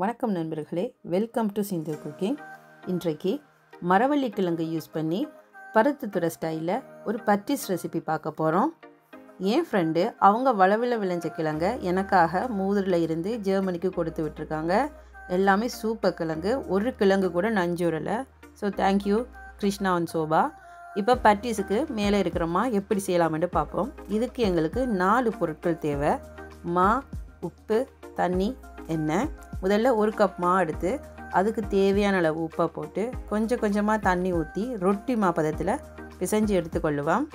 வணக்கம் நண்பர்களே welcome to Sindhu cooking இன்றைக்கு மரவள்ளி கிழங்கு யூஸ் பண்ணி பருத்து துறை ஸ்டைலில் ஒரு பட்டிஸ் ரெசிபி பார்க்க போகிறோம் என் ஃப்ரெண்டு அவங்க வளவில் விளைஞ்ச கிழங்க எனக்காக மூதூரில் இருந்து ஜெர்மனிக்கு கொடுத்து விட்டுருக்காங்க. எல்லாமே சூப்பர் கிழங்கு. ஒரு கிழங்கு கூட நஞ்சுரலை so thank you Krishna and Shobha இப்போ பட்டிஸுக்கு மேலே இருக்கிறோமா எப்படி செய்யலாம்னு பார்ப்போம். இதுக்கு எங்களுக்கு நாலு பொருட்கள் தேவை. மா உப்பு தண்ணி எண்ணெய். முதல்ல ஒரு கப் மா எடுத்து அதுக்கு தேவையான அளவு உப்பை போட்டு கொஞ்சம் கொஞ்சமாக தண்ணி ஊற்றி ரொட்டி மா பதத்தில் பிசைஞ்சு எடுத்துக்கொள்ளுவோம்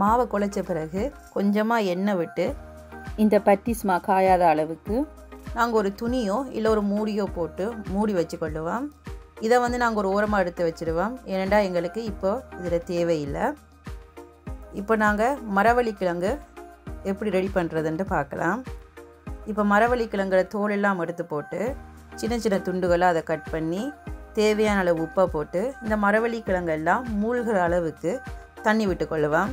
மாவை குழைச்ச பிறகு கொஞ்சமாக எண்ணெய் விட்டு இந்த பட்டிஸ் மா காயாத அளவுக்கு நாங்கள் ஒரு துணியோ இல்லை ஒரு மூடியோ போட்டு மூடி வச்சுக்கொள்ளுவோம் இதை வந்து நாங்கள் ஒரு ஓரமாக எடுத்து வச்சுடுவோம் ஏனெண்டா எங்களுக்கு இப்போ இதில் தேவையில்லை. இப்போ நாங்கள் மரவள்ளி கிழங்கு எப்படி ரெடி பண்ணுறதுன்ட்டு பார்க்கலாம். இப்போ மரவள்ளி கிழங்குல தோலெல்லாம் எடுத்து போட்டு சின்ன சின்ன துண்டுகளாக அதை கட் பண்ணி தேவையான அளவு உப்பை போட்டு இந்த மரவள்ளி கிழங்கெல்லாம் மூழ்கிற அளவுக்கு தண்ணி விட்டு கொள்ளுவேன்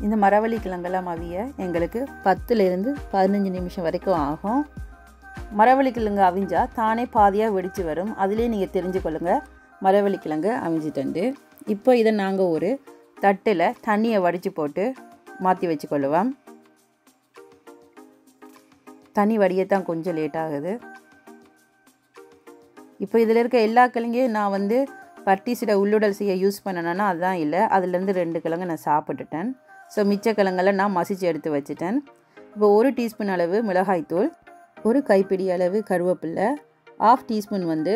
இந்த மரவள்ளி கிழங்கெல்லாம் அவிய எங்களுக்கு பத்துலேருந்து பதினஞ்சு நிமிஷம் வரைக்கும் ஆகும். மரவள்ளி கிழங்கு அவிஞ்சால் தானே பாதியாக வெடித்து வரும். அதிலே நீங்கள் தெரிஞ்சு கொள்ளுங்கள் மரவள்ளி கிழங்கு அவிஞ்சிட்டு இப்போ இதை நாங்கள் ஒரு தட்டில் தண்ணியை வடித்து போட்டு மாற்றி வச்சு தனி தண்ணி வடியத்தான் கொஞ்சம் லேட் ஆகுது. இப்போ இதில் இருக்க எல்லா கிழங்கையும் நான் வந்து பட்டிசிட உள்ளுடல் செய்ய யூஸ் பண்ணணும்னா அதுதான் இல்லை. அதுலேருந்து ரெண்டு கிழங்கு நான் சாப்பிட்டுட்டேன். ஸோ மிச்ச கிழங்கெல்லாம் நான் மசிச்சு எடுத்து வச்சுட்டேன். இப்போ ஒரு டீஸ்பூன் அளவு மிளகாய்த்தூள் ஒரு கைப்பிடி அளவு கருவேப்பில்லை ஆஃப் டீஸ்பூன் வந்து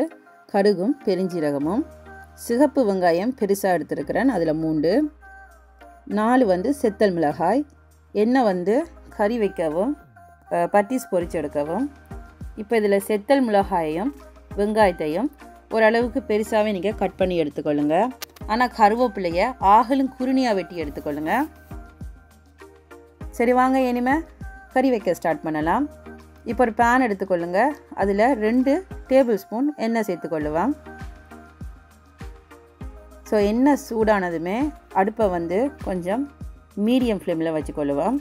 கடுகும் பெருஞ்சீரகமும் சிகப்பு வெங்காயம் பெருசாக எடுத்துருக்கிறேன் அதில் மூண்டு நாலு வந்து செத்தல் மிளகாய் எண்ணெய் வந்து கறி வைக்கவும் பட்டீஸ் பொறிச்செடுக்கவும் இப்போ இதில் செத்தல் மிளகாயையும் வெங்காயத்தையும் ஓரளவுக்கு பெருசாகவே நீங்கள் கட் பண்ணி எடுத்துக்கொள்ளுங்க. ஆனால் கருவேப்பிலையை ஆகலும் குருணியாக வெட்டி எடுத்துக்கொள்ளுங்க. சரி வாங்க இனிமேல் கறி வைக்க ஸ்டார்ட் பண்ணலாம். இப்போ ஒரு பேன் எடுத்துக்கொள்ளுங்க. அதில் ரெண்டு டேபிள் ஸ்பூன் எண்ணெய் சேர்த்துக்கொள்ளுவேன் ஸோ எண்ணெய் சூடானதுமே அடுப்பை வந்து கொஞ்சம் மீடியம் ஃப்ளேமில் வச்சுக்கொள்ளுவோம்.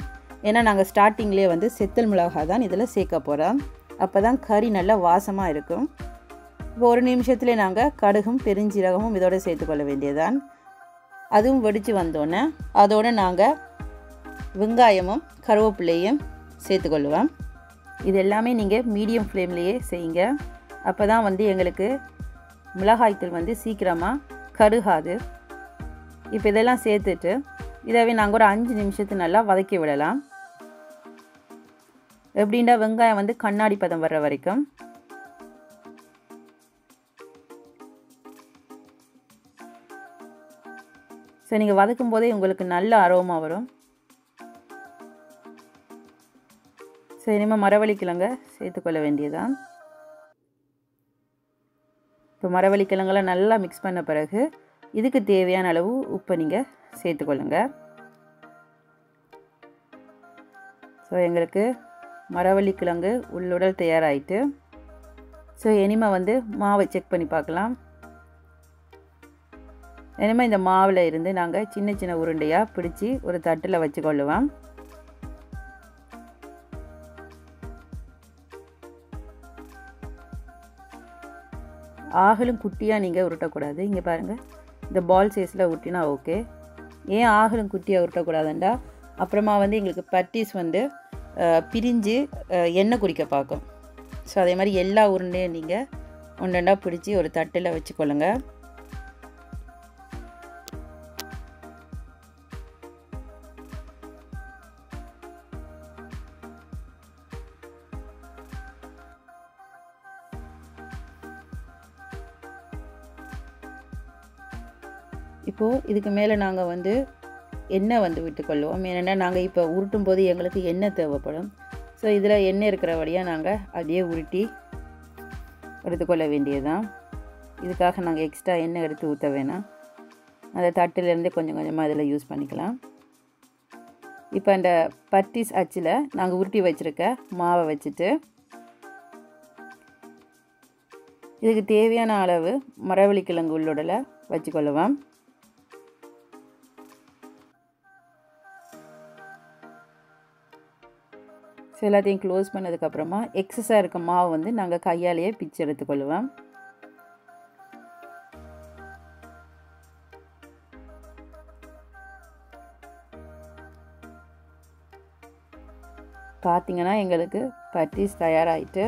ஏன்னா நாங்கள் ஸ்டார்டிங்லேயே வந்து செத்தல் மிளகாய் தான் இதில் சேர்க்க போகிறோம் அப்போ தான் கறி நல்லா வாசமாக இருக்கும். இப்போ ஒரு நிமிஷத்துலேயே நாங்கள் கடுகும் பெருஞ்சீரகமும் இதோடு சேர்த்துக்கொள்ள வேண்டியதான் அதுவும் வெடித்து வந்தோன்னே அதோடு நாங்கள் வெங்காயமும் கருவேப்பிலையும் சேர்த்துக்கொள்ளுவோம் இது எல்லாமே நீங்கள் மீடியம் ஃப்ளேம்லேயே செய்யுங்க. அப்போ தான் வந்து எங்களுக்கு மிளகாய்த்தூள் வந்து சீக்கிரமாக கருகாது. இப்போ இதெல்லாம் சேர்த்துட்டு இதாகவே நாங்கள் ஒரு அஞ்சு நிமிஷத்து நல்லா வதக்கி விடலாம். எப்படின்னா வெங்காயம் வந்து கண்ணாடி பதம் வர்ற வரைக்கும்? ஸோ நீங்கள் வதக்கும் போதே உங்களுக்கு நல்ல அரோமா வரும். ஸோ இனிமேல் மரவள்ளி கிழங்க சேர்த்துக்கொள்ள வேண்டியதான் இப்போ மரவள்ளி கிழங்கெல்லாம் நல்லா மிக்ஸ் பண்ண பிறகு இதுக்கு தேவையான அளவு உப்பை நீங்கள் சேர்த்துக்கொள்ளுங்க. ஸோ எங்களுக்கு மரவள்ளி கிழங்கு உள்ளுடல் தயாராகிட்டு ஸோ இனிமேல் வந்து மாவை செக் பண்ணி பார்க்கலாம். இனிமேல் இந்த மாவில் இருந்து நாங்கள் சின்ன சின்ன உருண்டையாக பிடிச்சி ஒரு தட்டில் வச்சுக்கொள்ளுவோம். ஆகலும் குட்டியாக நீங்கள் உருட்டக்கூடாது. இங்கே பாருங்கள் இந்த பால் சைஸில் உருட்டினா ஓகே ஏன் ஆகலும் குட்டியாக உருட்டக்கூடாதுண்டா? அப்புறமா வந்து எங்களுக்கு பட்டிஸ் வந்து பிரிஞ்சு எண்ணெய் குடிக்க பார்க்கும். ஸோ அதே மாதிரி எல்லா உருண்டையும் நீங்கள் ஒன்றா பிடிச்சி ஒரு தட்டில் வச்சுக்கொள்ளுங்க. இப்போது இதுக்கு மேலே நாங்கள் வந்து எண்ணெய் வந்து விட்டுக்கொள்வோம் ஏன்னா நாங்கள் இப்போ உருட்டும் போது எங்களுக்கு எண்ணெய் தேவைப்படும்? ஸோ இதில் எண்ணெய் இருக்கிற வழியாக நாங்கள் அப்படியே உருட்டி எடுத்துக்கொள்ள வேண்டியதுதான். இதுக்காக நாங்கள் எக்ஸ்ட்ரா எண்ணெய் எடுத்து ஊற்ற வேணாம். அந்த தட்டிலேருந்தே கொஞ்சம் கொஞ்சமாக இதில் யூஸ் பண்ணிக்கலாம். இப்போ அந்த பட்டிஸ் அச்சில் நாங்கள் உருட்டி வச்சுருக்க மாவை வச்சுட்டு இதுக்கு தேவையான அளவு மரவள்ளி கிழங்கு உள்ளுடலை வச்சுக்கொள்ளுவோம். ஸோ எல்லாத்தையும் க்ளோஸ் பண்ணதுக்கப்புறமா எக்ஸஸாக இருக்க மாவு வந்து நாங்கள் கையாலேயே பிச்சு எடுத்துக்கொள்வோம் பார்த்திங்கன்னா எங்களுக்கு பட்டீஸ் தயாராகிட்டு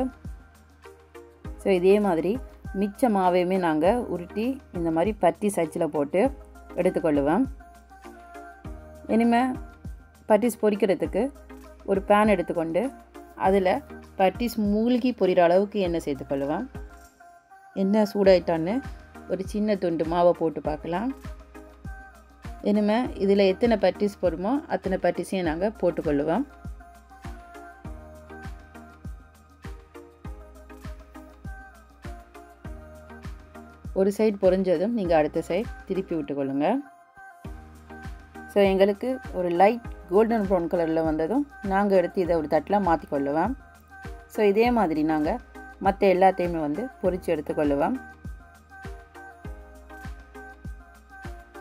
ஸோ இதே மாதிரி மிச்ச மாவையுமே நாங்கள் உருட்டி இந்த மாதிரி பட்டி அச்சில் போட்டு எடுத்துக்கொள்ளுவேன் இனிமேல் பட்டீஸ் பொரிக்கிறதுக்கு ஒரு பேன் எடுத்துக்கொண்டு அதில் பட்டிஸ் மூழ்கி பொரிகிற அளவுக்கு எண்ணெய் சேர்த்துக்கொள்ளுவேன். எண்ணெய் சூடாயிட்டான்னு ஒரு சின்ன துண்டு மாவை போட்டு பார்க்கலாம். இனிமேல் இதில் எத்தனை பட்டிஸ் போடுமோ அத்தனை பட்டிஸையும் நாங்கள் போட்டுக்கொள்ளுவோம். ஒரு சைடு பொரிஞ்சதும் நீங்கள் அடுத்த சைடு திருப்பி விட்டுக்கொள்ளுங்க. ஸோ எங்களுக்கு ஒரு லைட் கோல்டன் ப்ரௌன் கலரில் வந்ததும் நாங்கள் எடுத்து இதை ஒரு தட்டில் மாற்றிக்கொள்ளுவோம் ஸோ இதே மாதிரி நாங்கள் மற்ற எல்லாத்தையுமே வந்து பொறிச்சு எடுத்துக்கொள்ளுவோம்.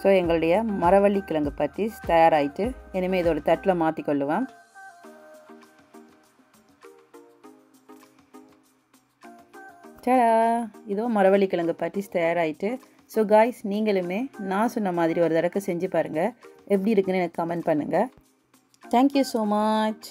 ஸோ எங்களுடைய மரவள்ளி கிழங்கு பற்றி தயாராகிட்டு இனிமேல் இதோட தட்டில் மாற்றிக்கொள்ளுவேன் சடா இதோ மரவள்ளி கிழங்கு பட்டிஸ் தயாராகிட்டு ஸோ காய்ஸ் நீங்களுமே நான் சொன்ன மாதிரி ஒரு தடவை செஞ்சு பாருங்கள் எப்படி இருக்குன்னு எனக்கு கமெண்ட் பண்ணுங்கள் தேங்க்யூ ஸோ மச்